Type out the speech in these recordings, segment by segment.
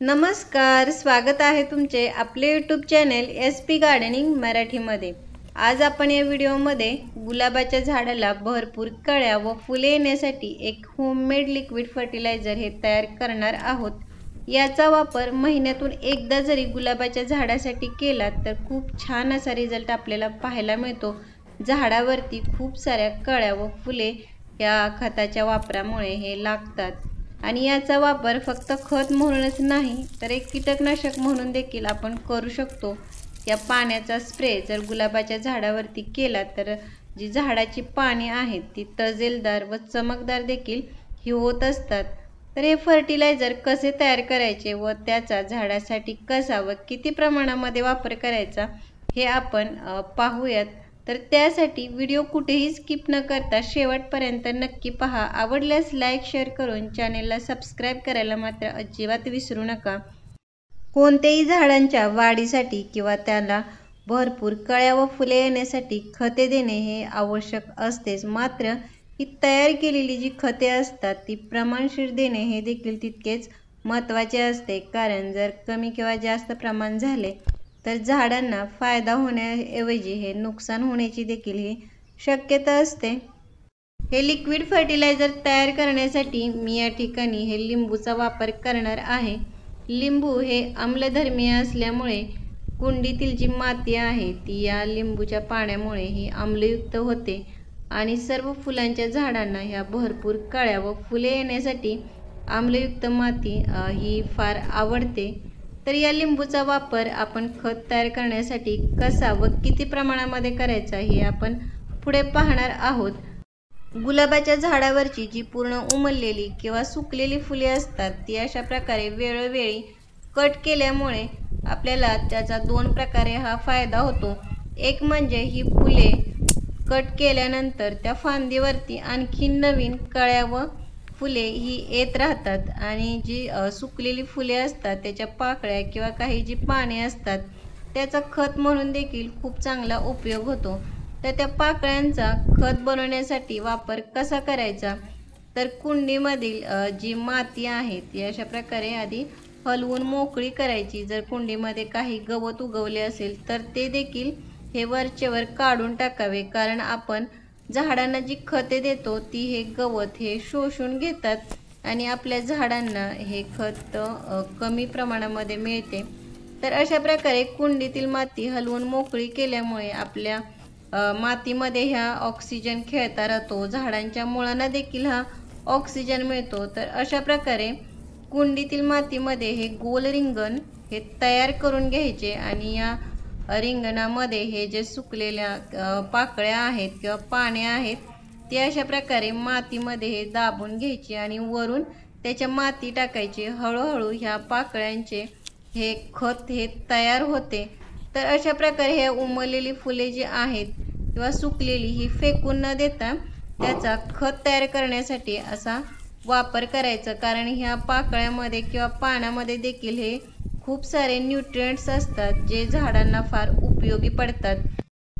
नमस्कार स्वागत आहे तुमचे आपले YouTube channel S P gardening मराठीमध्ये. आज आपण या व्हिडिओमध्ये गुलाबाच्या झाडाला भरपूर कळ्या व फुले येण्यासाठी एक होममेड लिक्विड फर्टिलायझर हे तयार करणार आहोत. याचा वापर महिन्यातून एकदा जरी गुलाबाच्या झाडासाठी केला तर खूप छान असा रिझल्ट आपल्याला पाहायला मिळतो. झाडावरती खूप साऱ्या कळ्या व फुले या खताच्या वापरामुळे हे लागतात. आणि याचा वापर फक्त खत म्हणूनच नाही तर एक कीटकनाशक म्हणून देखील आपण करू शकतो. या पाण्याचा स्प्रे जर गुलाबाच्या झाडावरती केला तर जी झाडाची पाने आहेत ती तजेलदार व चमकदार देखील ही होत असतात. तर हे फर्टिलायझर कसे तयार करायचे व त्याचा झाडासाठी कसा व किती प्रमाणामध्ये वापर करायचा हे आपण पाहूयात. तर त्यासाठी व्हिडिओ कुठेही स्किप न करता शेवटपर्यंत नक्की पहा. आवडल्यास लाईक शेअर करून चॅनेलला सबस्क्राईब करायला मात्र अजिबात विसरू नका. कोणत्याही झाडांच्या वाढीसाठी किंवा त्याला भरपूर कळ्या व फुले येण्यासाठी खते देणे हे आवश्यक असतेच. मात्र ही तयार केलेली जी खते असतात ती प्रमाणशीर देणे हे देखील तितकेच महत्त्वाचे असते. कारण जर कमी किंवा जास्त प्रमाण झाले तर झाडांना फायदा होण्याऐवजी हे नुकसान होण्याची देखील ही शक्यता असते. हे लिक्विड फर्टिलायझर तयार करण्यासाठी मी या ठिकाणी हे लिंबूचा वापर करणार आहे. लिंबू हे आम्लधर्मीय असल्यामुळे कुंडीतील जी माती आहे ती या लिंबूच्या पाण्यामुळे ही आम्लयुक्त होते आणि सर्व फुलांच्या झाडांना ह्या भरपूर कळ्या व फुले येण्यासाठी आम्लयुक्त माती ही फार आवडते. तर या लिंबूचा वापर आपण खत तयार करण्यासाठी कसा व किती प्रमाणामध्ये करायचा हे आपण पुढे पाहणार आहोत. गुलाबाच्या झाडावरची जी पूर्ण उमललेली किंवा सुकलेली फुले असतात ती अशा प्रकारे वेळोवेळी कट केल्यामुळे आपल्याला त्याचा दोन प्रकारे हा फायदा होतो. एक म्हणजे ही फुले कट केल्यानंतर त्या फांदीवरती आणखी नवीन कळ्या व फुले ही येत राहतात आणि जी सुकलेली फुले असतात त्याच्या पाकळ्या किंवा काही जी पाने असतात त्याचा खत म्हणून देखील खूप चांगला उपयोग होतो. तर त्या पाकळ्यांचा खत बनवण्यासाठी वापर कसा करायचा? तर कुंडीमधील जी माती आहे ती अशा प्रकारे आधी हलवून मोकळी करायची. जर कुंडीमध्ये काही गवत उगवले असेल तर ते देखील हे वरचेवर काढून टाकावे. कारण आपण झाडांना जी खते देतो ती हे गवत हे शोषून घेतात आणि आपल्या झाडांना हे खत कमी प्रमाणामध्ये मिळते. तर अशा प्रकारे कुंडीतील माती हलवून मोकळी केल्यामुळे आपल्या मातीमध्ये ह्या ऑक्सिजन खेळता राहतो. झाडांच्या मुळांना देखील हा ऑक्सिजन मिळतो. तर अशा प्रकारे कुंडीतील मातीमध्ये हे गोल रिंगण हे तयार करून घ्यायचे आणि या रिंगणामध्ये हे जे सुकलेल्या पाकळ्या आहेत किंवा पाने आहेत ते अशा प्रकारे मातीमध्ये हे दाबून घ्यायचे आणि वरून त्याच्या माती टाकायची. हळूहळू ह्या पाकळ्यांचे हे खत हे तयार होते. तर अशा प्रकारे हे उमललेली फुले जी आहेत किंवा सुकलेली ही फेकून न देता त्याचा खत तयार करण्यासाठी असा वापर करायचा. कारण ह्या पाकळ्यामध्ये किंवा पानामध्ये देखील हे खूप सारे न्यूट्रिएंट्स असतात जे झाडांना फार उपयोगी पडतात.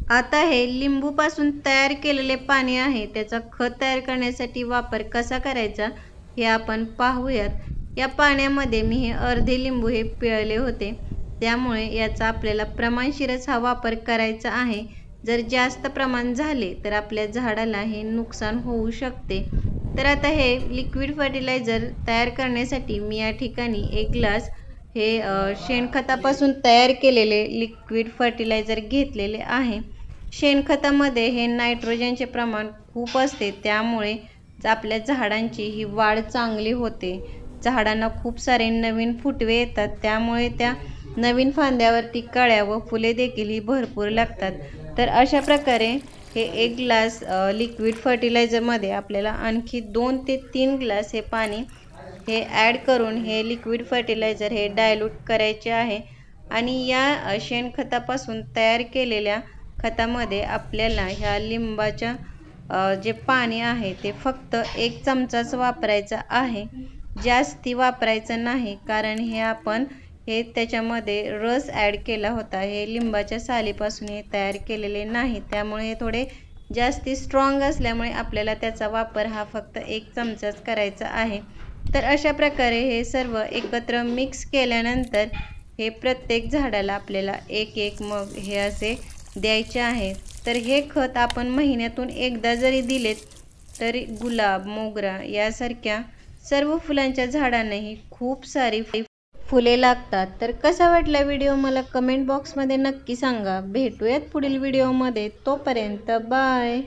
आता हे लिंबूपासून तयार केलेले पाणी आहे. त्याचा खत तयार करण्यासाठी वापर कसा करायचा हे आपण पाहूयात. या पाण्यामध्ये मी हे अर्धे लिंबू हे पिळले होते. त्यामुळे याचा आपल्याला प्रमाणशीरच हा वापर करायचा आहे. जर जास्त प्रमाण झाले तर आपल्या झाडाला हे नुकसान होऊ शकते. तर आता हे लिक्विड फर्टिलायझर तयार करण्यासाठी मी या ठिकाणी एक ग्लास हे शेणखतापासून तयार केलेले लिक्विड फर्टिलायझर घेतलेले आहे. शेणखतामध्ये हे नायट्रोजनचे प्रमाण खूप असते त्यामुळे आपल्या झाडांची ही वाढ चांगली होते. झाडांना खूप सारे नवीन फुटवे येतात त्यामुळे त्या नवीन फांद्यावरती कळ्या व फुले देखील ही भरपूर लागतात. तर अशा प्रकारे हे एक ग्लास लिक्विड फर्टिलायझरमध्ये आपल्याला आणखी दोन ते तीन ग्लास हे पाणी हे ॲड करून हे लिक्विड फर्टिलायझर हे डायल्यूट करायचे आहे. आणि या शेणखतापासून तयार केलेल्या खतामध्ये आपल्याला ह्या लिंबाच्या जे पाणी आहे ते फक्त एक चमचाच वापरायचं आहे. जास्ती वापरायचं नाही कारण हे आपण हे त्याच्यामध्ये रस ॲड केला होता. हे लिंबाच्या सालीपासून हे तयार केलेले नाही. त्यामुळे हे थोडे जास्ती स्ट्रॉंग असल्यामुळे आपल्याला त्याचा वापर हा फक्त एक चमचाच करायचा आहे. तर अशा प्रकारे हे सर्व एकत्र मिक्स केल्यानंतर हे प्रत्येक झाडाला आपल्याला एक एक मग हे असे द्यायचे आहे. तर हे खत आपण महिन्यातून एकदा जरी दिलेत तरी गुलाब मोगरा यासारख्या सर्व फुलांच्या झाडांनाही खूप सारी फुले लागतात. तर कसा वाटला व्हिडिओ मला कमेंट बॉक्समध्ये नक्की सांगा. भेटूयात पुढील व्हिडिओमध्ये तोपर्यंत बाय.